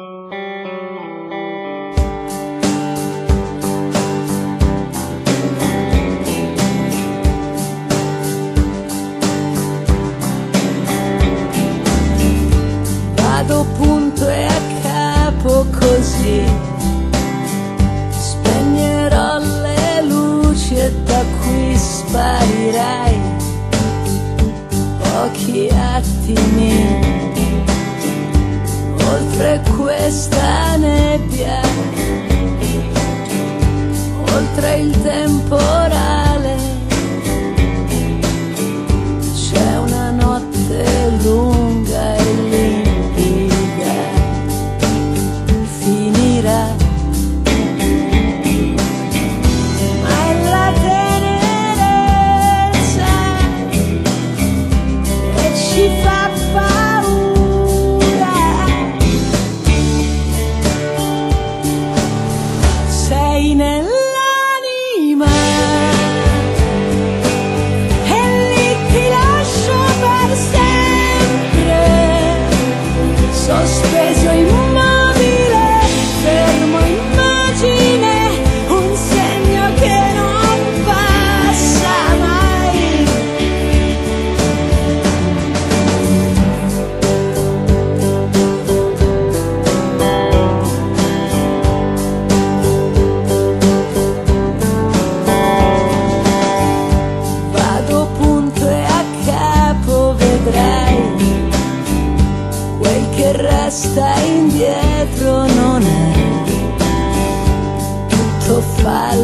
Vado punto e a capo così. Spegnerò le luci e da qui sparirai. Pochi attimi Oltre questa nebbia. Oltre il temporale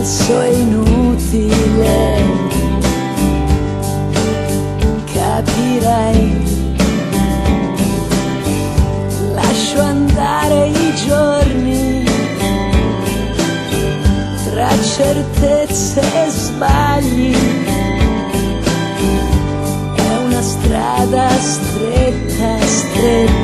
falso e inutile. Capirai Lascio andare i giorni tra certezze e sbagli. È una strada stretta, stretta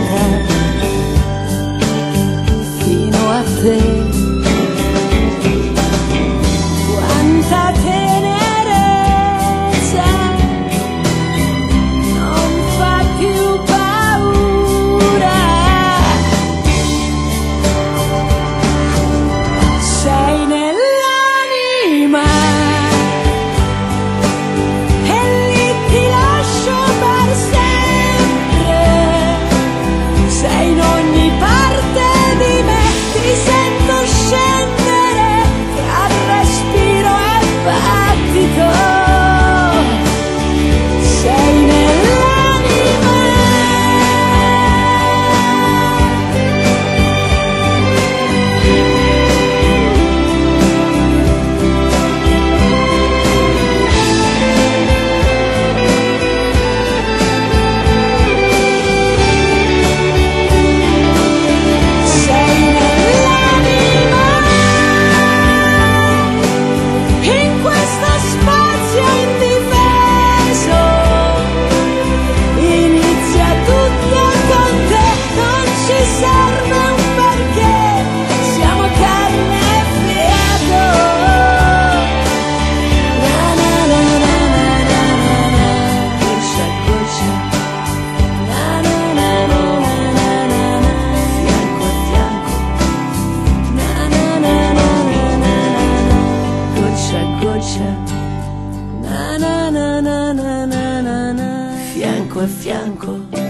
doccia. Na na na na na na na, na. fianco a fianco.